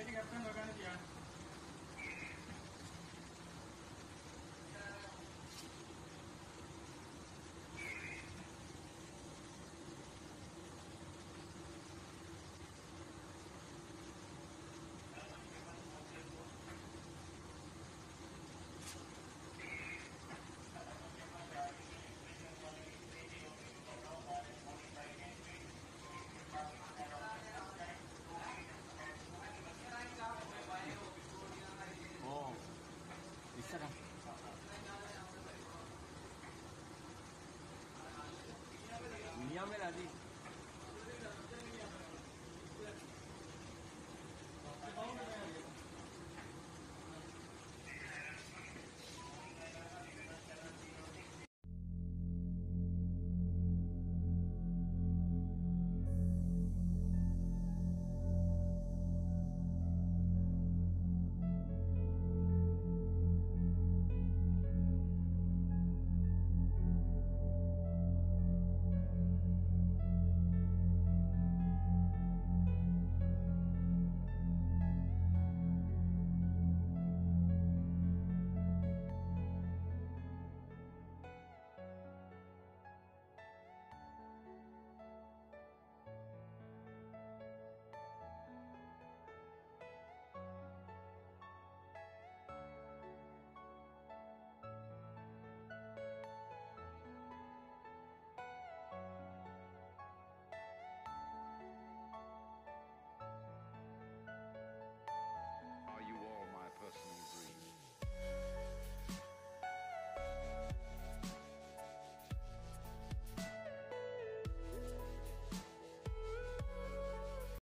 గట్టి కట్టండి câmera ali.